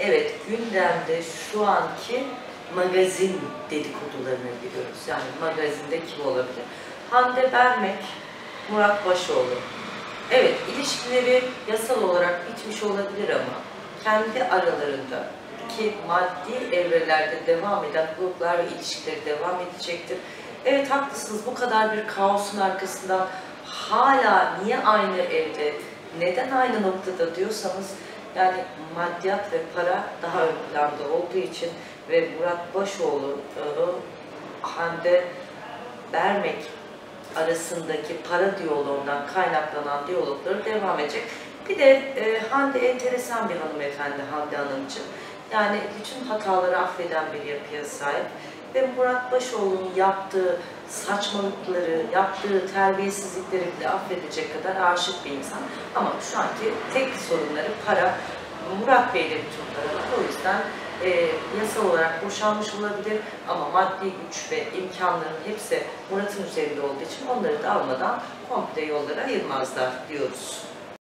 evet gündemde şu anki magazin dedikodularına giriyoruz. Yani magazinde kim olabilir? Hande Bermek, Murat Başoğlu. Evet, ilişkileri yasal olarak bitmiş olabilir ama kendi aralarında ki maddi evrelerde devam eden hukukluklar ve ilişkileri devam edecektir. Evet haklısınız bu kadar bir kaosun arkasından hala niye aynı evde, neden aynı noktada diyorsanız yani maddiyat ve para daha ön planda olduğu için ve Murat Başoğlu, Hande Bermek arasındaki para diyaloğundan kaynaklanan diyalogları devam edecek. Bir de e, Hande enteresan bir hanımefendi Hande Hanımcığım. Yani bütün hataları affeden bir yapıya sahip. Ve Murat Başoğlu'nun yaptığı saçmalıkları, yaptığı terbiyesizlikleri bile affedecek kadar aşık bir insan. Ama şu anki tek sorunları para. Murat Bey'le bütün paralar. O yüzden e, yasal olarak boşanmış olabilir ama maddi güç ve imkanların hepsi Murat'ın üzerinde olduğu için onları da almadan komple yollara ayırmazlar diyoruz.